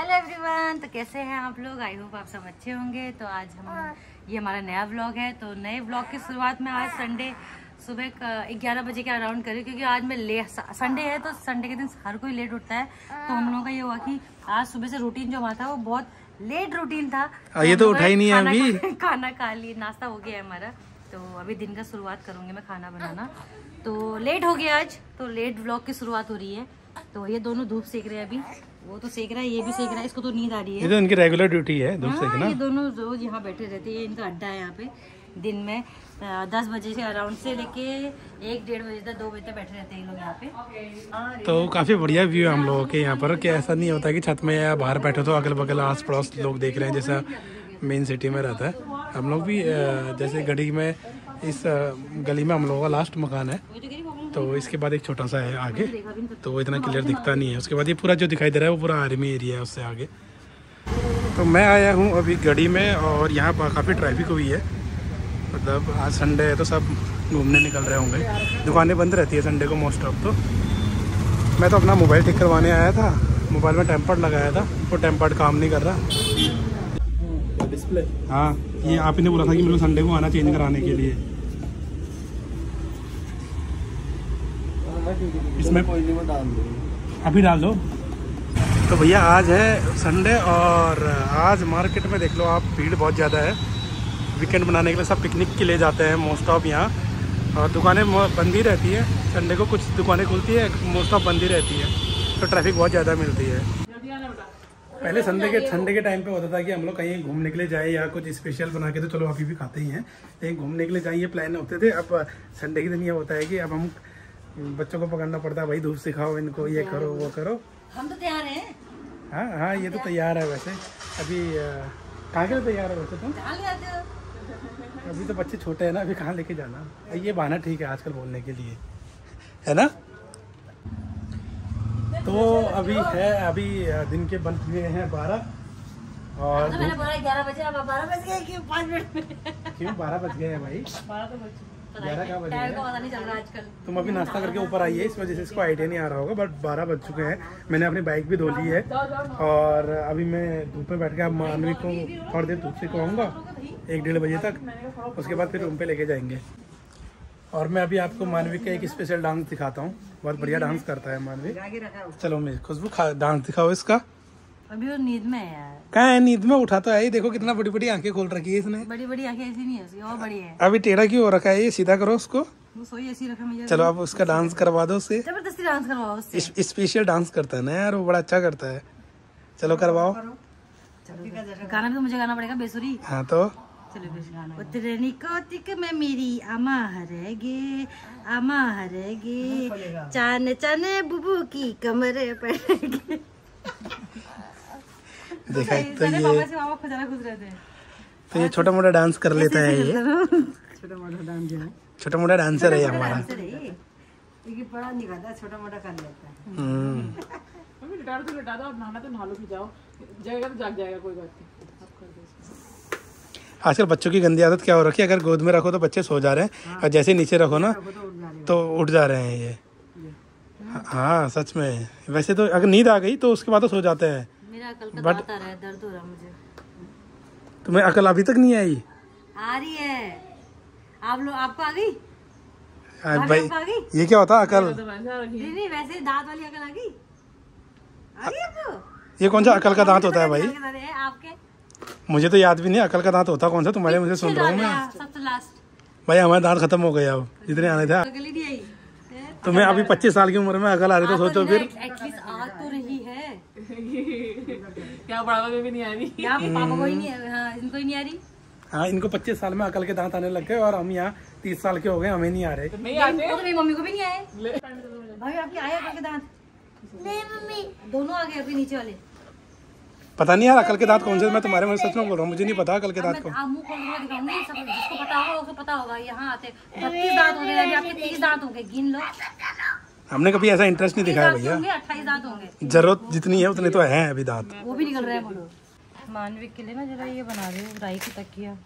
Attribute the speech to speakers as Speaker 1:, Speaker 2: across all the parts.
Speaker 1: Hello everyone तो कैसे हैं आप लोग? आई होप आप सब अच्छे होंगे। तो आज हम ये हमारा नया व्लॉग है। तो नए व्लॉग की शुरुआत में आज संडे सुबह ग्यारह बजे के अराउंड करी क्योंकि आज मैं ले संडे है तो संडे के दिन हर कोई लेट उठता है। तो हम लोगों का ये हुआ कि आज सुबह से रूटीन जो हमारा था वो बहुत लेट रूटीन था।
Speaker 2: आ, ये तो उठा ही नहीं है
Speaker 1: खाना
Speaker 2: अभी।
Speaker 1: खाना खा लिए नाश्ता हो गया है हमारा। तो अभी दिन का शुरुआत करूँगी मैं खाना बनाना। तो लेट हो गया आज तो लेट व्लॉग की शुरुआत हो रही है। तो ये दोनों धूप सेक रहे हैं अभी। वो तो सेक रहा है ये भी सेक रहा है इसको तो नींद आ रही है।
Speaker 2: ये तो इनकी रेगुलर ड्यूटी है धूप
Speaker 1: हाँ,
Speaker 2: सेकना।
Speaker 1: ये दोनों रोज यहाँ बैठे रहते हैं इनका अड्डा है यहाँ पे दिन में। दस बजे से अराउंड से लेके एक डेढ़ बजे तक दो बजे तक बैठे रहते हैं लोग यहाँ पे।
Speaker 2: तो काफ़ी बढ़िया व्यू है हम लोगों के यहाँ पर। कि ऐसा नहीं होता कि छत में या बाहर बैठे तो अगल बगल आस पड़ोस लोग देख रहे हैं जैसा मेन सिटी में रहता है। हम लोग भी जैसे गढ़ी में इस गली में हम लोगों का लास्ट मकान है।
Speaker 1: तो हूँ,
Speaker 2: तो इसके बाद एक छोटा सा है आगे। तो वो इतना क्लियर दिखता नहीं है। उसके बाद ये पूरा जो दिखाई दे रहा है वो पूरा आर्मी एरिया है उससे आगे। तो मैं आया हूँ अभी गड़ी में और यहाँ पर काफ़ी ट्रैफ़िक हुई है। मतलब आज संडे है तो सब घूमने निकल रहे होंगे। दुकानें बंद रहती है संडे को मोस्ट ऑफ़ तो। मैं तो अपना मोबाइल ठीक करवाने आया था। मोबाइल में टेम्पर्ड लगाया था। वो तो टेम्पर्ड काम नहीं कर रहा।
Speaker 3: डिस्प्ले
Speaker 2: हाँ ये आप ही ने बोला था कि मेरे को संडे को आना चेंज कराने के लिए। इसमें
Speaker 3: कोई नहीं डाल दूँगा
Speaker 2: अभी डाल दो। तो भैया आज है संडे और आज मार्केट में देख लो आप भीड़ बहुत ज़्यादा है। वीकेंड बनाने के लिए सब पिकनिक के लिए जाते हैं मोस्ट ऑफ़ यहाँ। और दुकानें बंद ही रहती है। संडे को कुछ दुकानें खुलती है मोस्ट ऑफ़ बंद ही रहती है। तो ट्रैफ़िक बहुत ज़्यादा मिलती है। पहले संडे के संडे के टाइम पे होता था कि हम लोग कहीं घूमने के लिए जाए या कुछ स्पेशल बना के तो चलो अभी भी खाते ही हैं। लेकिन घूमने के लिए जाए ये प्लान होते थे। अब संडे के दिन ये होता है कि अब हम बच्चों को पकड़ना पड़ता है भाई धूप सिखाओ इनको ये करो वो करो।
Speaker 1: हम तो तैयार हैं।
Speaker 2: हाँ हाँ ये तो तैयार। है वैसे। अभी कहाँ के लिए तैयार है वैसे तुम?
Speaker 1: हो?
Speaker 2: अभी तो बच्चे छोटे हैं ना अभी कहाँ लेके जाना? ये बहाना ठीक है आजकल बोलने के लिए। है ना? तो अभी है अभी दिन के बन हुए हैं बारह। और
Speaker 1: तो मैंने बोला ग्यारह बजे अब बारह बज गए क्यों पाँच मिनट
Speaker 2: क्यों? बारह बज गए हैं भाई।
Speaker 1: बारह तो बज
Speaker 2: तुम अभी नाश्ता करके ऊपर आई है इस वजह से इसको आइडिया नहीं आ रहा होगा बट बारह बज चुके हैं। मैंने अपनी बाइक भी धो ली है। और अभी मैं धूप में बैठ के अब मानवी को थोड़ी देर धूप से कहूँगा एक डेढ़ बजे तक। उसके बाद फिर रूम पे लेके जाएँगे। और मैं अभी आपको मानवी का एक स्पेशल डांस दिखाता हूँ। बहुत बढ़िया डांस करता है मानवी। चलो मैं खुशबू डांस दिखाओ इसका।
Speaker 1: अभी वो नींद में है यार।
Speaker 2: कहाँ है? नींद में उठा तो है ही। देखो कितना बड़ी बड़ी आँखें खोल रखी है इसने।
Speaker 1: बड़ी बड़ी आँखें ऐसी नहीं है उसकी और बड़ी है।
Speaker 2: अभी टेढ़ा क्यों हो रखा है? ये सीधा करो उसको।
Speaker 1: वो सोई ऐसी रखा मुझे।
Speaker 2: चलो आप उसका डांस करवा दो उससे
Speaker 1: ज़बरदस्ती डांस करवाओ उससे।
Speaker 2: स्पेशल डांस करता है ना यार वो बड़ा अच्छा करता है। चलो करवाओ।
Speaker 1: गाना भी तो मुझे गाना पड़ेगा बेसुरी।
Speaker 2: हाँ तो?
Speaker 1: चलो फिर गाना। उतरे निकोतिक में मेरी आमा हरेगे आमा हरेगे चाने चाने बुबू की कमरे पड़ेगी
Speaker 2: देखा तो ये
Speaker 1: हैं।
Speaker 2: तो ये छोटा मोटा डांस कर लेता है ये।
Speaker 1: छोटा मोटा डांस है।
Speaker 2: छोटा मोटा डांसर है हमारा।
Speaker 1: लेकिन बड़ा नहीं छोटा मोटा कर लेता है।
Speaker 2: हम्म।
Speaker 4: नहाना तो नहा लो फिर जाओ। जाएगा तो जाग जाएगा कोई बात नहीं। अब कर दो इसको।
Speaker 2: आजकल बच्चों की गंदी आदत क्या हो रखी है? अगर गोद में रखो तो बच्चे सो जा रहे हैं और जैसे नीचे रखो ना तो उठ जा रहे हैं। ये। हाँ सच में। वैसे तो अगर नींद आ गई तो उसके बाद तो सो जाते हैं।
Speaker 1: मेरा अकल का आ रहा है दर्द हो रहा है मुझे।
Speaker 2: तुम्हें अकल अभी तक नहीं आई?
Speaker 1: आ रही है। आप लोग आपको आ गई?
Speaker 2: हाँ, भाई
Speaker 1: गई?
Speaker 2: ये क्या होता अकल?
Speaker 4: तो
Speaker 1: नहीं नहीं वैसे दांत वाली अकल आ गई। आ गई आपको
Speaker 2: ये कौन सा अकल का दांत होता है भाई?
Speaker 1: है, आपके
Speaker 2: मुझे तो याद भी नहीं अकल का दांत होता कौन सा? तुम्हारे मुझे सुन रहा हूँ मैं। भाई हमारे दांत खत्म हो गए अब जितने आने थे।
Speaker 1: अकल ही
Speaker 2: तुम्हें अभी पच्चीस साल की उम्र में अकल आ रही तो सोचो फिर।
Speaker 1: तो रही है।
Speaker 4: क्या बड़ा में भी नहीं आ रही?
Speaker 1: यहाँ पापा को ही नहीं हाँ इनको ही नहीं आ रही।
Speaker 2: हाँ इनको पच्चीस साल में अकल के दांत आने लग गए और हम यहाँ तीस साल के हो गए हमें नहीं आ रहे।
Speaker 4: नहीं आते
Speaker 1: तो मेरी मम्मी को भी नहीं आए। भाभी आपके आए अकल के दांत? नहीं मम्मी। दोनों आ गए अभी नीचे वाले।
Speaker 2: पता नहीं यार अकल के दांत कौन से मैं तुम्हारे मुझे सच में बोल रहा हूँ मुझे नहीं पता अकल के दांत
Speaker 1: मैं
Speaker 2: कौन।
Speaker 1: मुँह खोल के दिखाऊँगी जिसको पता होगा उसको पता होगा यहाँ आते बत्तीस दांत होंगे अभी आपके तीस दांत होंगे गिन लो।
Speaker 2: हमने कभी ऐसा इंटरेस्ट नहीं दिखाया भैया।
Speaker 1: होंगे अट्ठाईस दांत होंगे।
Speaker 2: ज़रूरत जितनी है उतने तो है अभी दांत।
Speaker 1: वो भी निकल रहे हैं मानविक के लिए ना जरा ये बना रही हूँ राई की तकिया।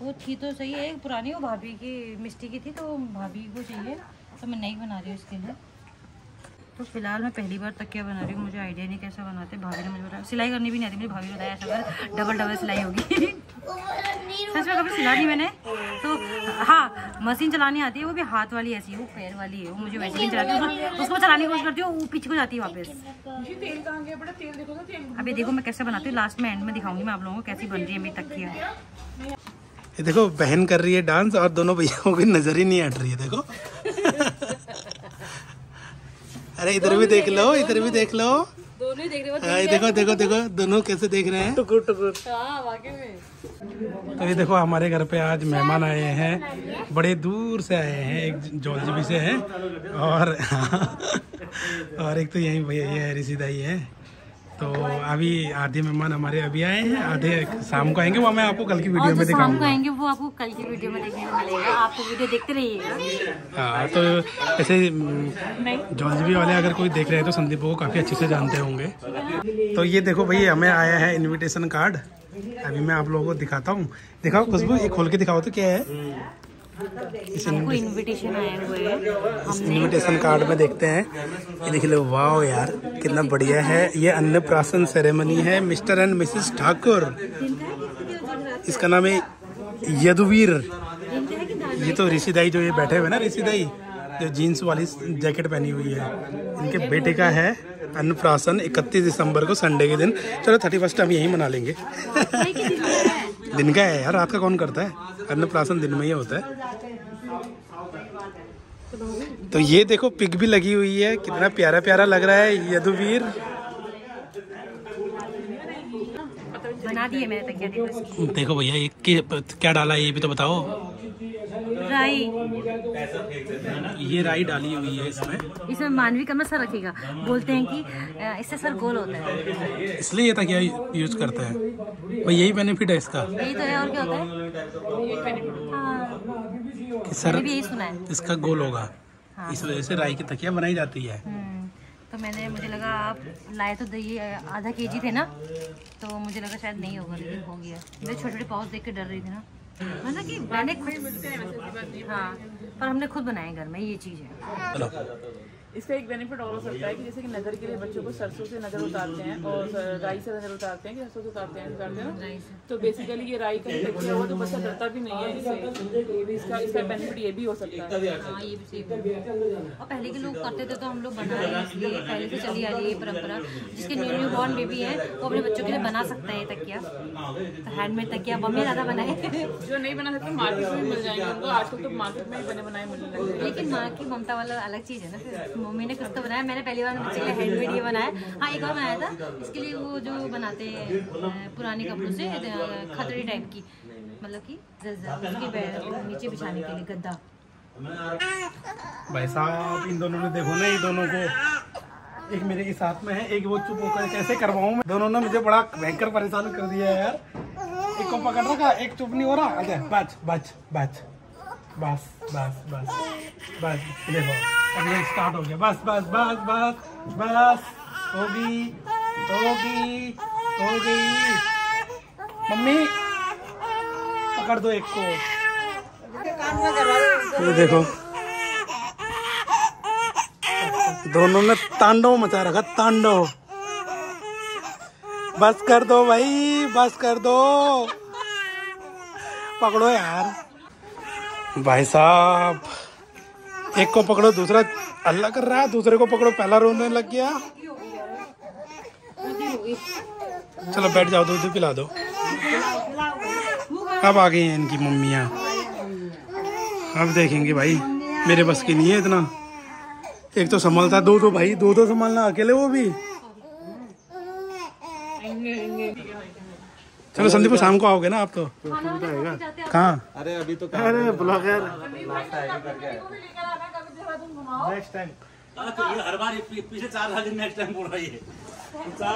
Speaker 1: वो थी तो सही है एक पुरानी वो भाभी की मिस्टी की थी तो भाभी को चाहिए तो मैं नई बना रही हूँ इसके लिए। तो फ़िलहाल मैं पहली बार तकिया बना रही हूँ मुझे आइडिया नहीं कैसे बनाते। भाभी ने मुझे बताया सिलाई करनी भी नहीं आती मुझे भाभी ने बताया ऐसा कर डबल डबल सिलाई होगी। सच में कभी सिला नहीं मैंने। तो हाँ मशीन चलानी आती है वो भी हाथ वाली ऐसी है वो पैर वाली है वो मुझे वैसे नहीं चलाती उसको उसको चलाने की कोशिश करती हूँ वो पीछे को जाती है वापस।
Speaker 4: ये तेल कहाँ गया? बेटा तेल देखो तो तेल
Speaker 1: अभी देखो मैं कैसे बनाती हूँ लास्ट में एंड में दिखाऊँगी मैं आप लोगों को कैसी बन रही है मेरी तकिया।
Speaker 2: ये देखो बहन कर रही है डांस और दोनों भैयाओं की नज़र ही नहीं हट रही है देखो। अरे इधर भी देख लो इधर भी देख लो।
Speaker 1: दोनों देख रहे
Speaker 2: हाँ, देखो देखो देखो दोनों कैसे देख रहे हैं।
Speaker 4: टुकुर टुकुर।
Speaker 1: हाँ वाकई में।
Speaker 2: तो ये देखो हमारे घर पे आज मेहमान आए हैं। बड़े दूर से आए हैं एक जौलजीबी से हैं। और और एक तो यही भैया ये है ऋषिदाई है। तो अभी आधे मेहमान हमारे अभी आए हैं आधे शाम को आएँगे वो मैं आपको कल की वीडियो में
Speaker 1: जो शाम को आएँगे वो आपको कल की वीडियो में देखने को मिलेगा। आप तो वीडियो देखते रहिएगा।
Speaker 2: हाँ तो ऐसे जौलजीबी वाले अगर कोई देख रहे हैं तो संदीप को काफ़ी अच्छे से जानते होंगे। तो ये देखो भाई हमें आया है इन्विटेशन कार्ड अभी मैं आप लोगों को दिखाता हूँ। दिखाओ खुशबू ये खोल के दिखाओ तो क्या है।
Speaker 1: हमको इनविटेशन आए हुए हैं।
Speaker 2: इस इनविटेशन कार्ड में देखते हैं। ये देख लो वाह यार कितना बढ़िया है। ये अन्नप्राशन सेरेमनी है मिस्टर एंड मिसेस ठाकुर। इसका नाम है यदुवीर। ये तो ऋषिदाई जो ये बैठे हुए हैं ना ऋषिदाई जो जीन्स वाली जैकेट पहनी हुई है। इनके बेटे का है अन्नप्राशन 31 दिसंबर को संडे के दिन। चलो थर्टी फ़र्स्ट हम यहीं मना लेंगे। दिन का है यार रात का कौन करता है? अन्न प्राशन दिन में ही होता है। तो ये देखो पिक भी लगी हुई है कितना प्यारा प्यारा लग रहा है यदुवीर।
Speaker 1: बना दिए मैंने
Speaker 2: देखो भैया ये क्या डाला है ये भी तो बताओ।
Speaker 1: राई
Speaker 2: ये राई डाली हुई है इसमें।
Speaker 1: इसमें मानवी का सर रखेगा। बोलते हैं कि इससे सर गोल होता है।
Speaker 2: इसलिए ये तकिया यूज़ करते हैं। भाई यही बेनिफिट है इसका।
Speaker 1: यही तो है और क्या होता है? हाँ।
Speaker 2: सर
Speaker 1: भी यही सुना है।
Speaker 2: इसका गोल होगा। इस वजह से राई की तकिया बनाई जाती है।
Speaker 1: हम्म, तो मैंने मुझे लगा आप लाए तो दही आधा केजी थे ना? तो मुझे लगा शायद नहीं होगा लेकिन हो गया। मैं छोटे छोटे पाउच देख के डर रही थी ना। मतलब कि मैंने खुद हाँ पर हमने खुद बनाए घर में ये चीज़ है।
Speaker 4: इसका एक बेनिफिट और हो सकता है कि जैसे कि नज़र के लिए बच्चों को सरसों से नज़र उतारते हैं और राई से नज़र उतारते हैं कि सरसों से उतारते हैं उतारते हैं तो बेसिकली ये राई का तकिया हुआ तो बच्चा डरता भी नहीं है इससे। तो ये भी इसका इसका बेनिफिट ये भी हो सकता है।
Speaker 1: हाँ ये भी और पहले के लोग करते थे तो हम लोग बना रहे हैं इसलिए पहले से चली आ रही है ये परंपरा जिसके न्यू न्यू बॉर्न बेबी है वो अपने बच्चों के लिए बना सकता है ये तकिया। तो हैंडमेड तकिया मम्मी ज़्यादा बनाए।
Speaker 4: जो नहीं बना सकते मार्केट में मिल जाएँगे उनको। आजकल तो मार्केट में ही बने बनाए मिलने लग
Speaker 1: लेकिन माँ की ममता वाला अलग चीज़ है ना फिर। मम्मी ने कुछ तो बनाया। मैंने पहली बार बच्चे के लिए हैंडमेड ये बनाया। हाँ एक बार बनाया था। इसके लिए वो जो बनाते हैं पुराने कपड़ों से खतरी टाइप की। मतलब कि उसके नीचे बिछाने के लिए गद्दा।
Speaker 2: भाई साहब इन दोनों ने देखो ना, ये दोनों को। एक मेरे के साथ में है, एक वो चुप होकर कैसे करवाऊं मैं? दोनों ने मुझे बड़ा भयंकर परेशान कर दिया है यार। एक को पकड़ रखा, एक चुप नहीं हो रहा। अच्छा बच बच बच। बस बस बस बस, देखो, अब ये स्टार्ट हो गया। बस बस बस बस बस, होगी होगी होगी। मम्मी, पकड़ दो एक को। ये देखो। दोनों ने तांडव मचा रखा, तांडव। बस कर दो भाई, बस कर दो। पकड़ो यार। भाई साहब, एक को पकड़ो, दूसरा अल्लाह कर रहा है दूसरे को पकड़ो, पहला रोने लग गया। चलो बैठ जाओ, दूध पिला दो। अब आ गई हैं इनकी मम्मियाँ। अब देखेंगे भाई, मेरे बस की नहीं है इतना। एक तो संभालता दो दो भाई, दो दो संभालना, अकेले वो भी। चलो संदीप शाम को आओगे ना आप तो? कहाँ?
Speaker 3: अरे अभी तो
Speaker 2: अरे ब्लॉगर।
Speaker 3: नेक्स्ट टाइम हर बार पी- चार साल नेक्स्ट टाइम बोल रही है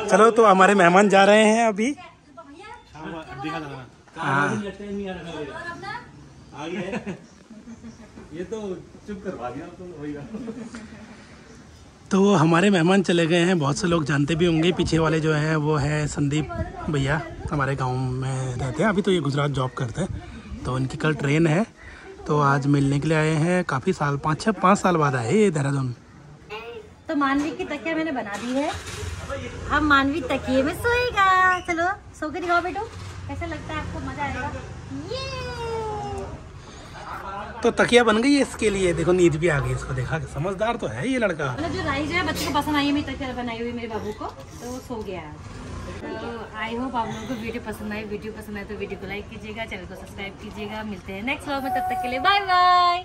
Speaker 2: चलो तो हमारे मेहमान जा रहे हैं अभी।
Speaker 3: दिखा देना
Speaker 2: हाँ।
Speaker 3: नेक्स्ट टाइम नहीं आ रहा आ गया ये तो चुप करवा दिया तो
Speaker 2: हमारे मेहमान चले गए हैं, बहुत से लोग जानते भी होंगे, पीछे वाले जो हैं, वो है संदीप भैया, हमारे गाँव में रहते हैं। अभी तो ये गुजरात जॉब करते हैं तो इनकी कल ट्रेन है तो आज मिलने के लिए आए हैं, काफ़ी साल, पाँच छः पाँच साल बाद आए ये देहरादून।
Speaker 1: तो मानवी की तकिया मैंने बना दी है। अब मानवी तकिए में सोएगा। चलो, सो के दिखाओ बेटो, कैसा लगता है आपको? मज़ा आएगा ये
Speaker 2: तो तकिया बन गई है इसके लिए। देखो, नींद भी आ गई इसको देखा। समझदार तो है ये लड़का।
Speaker 1: मतलब जो राइस है, बच्चे को पसंद आई है, मेरी तकिया बनाई हुई, मेरे बाबू को तो वो सो गया तो आई होप आप लोगों को वीडियो पसंद आई। वीडियो पसंद आए तो वीडियो को लाइक कीजिएगा, चैनल को सब्सक्राइब कीजिएगा। मिलते हैं नेक्स्ट व्लॉग में, तब तक के लिए बाय बाय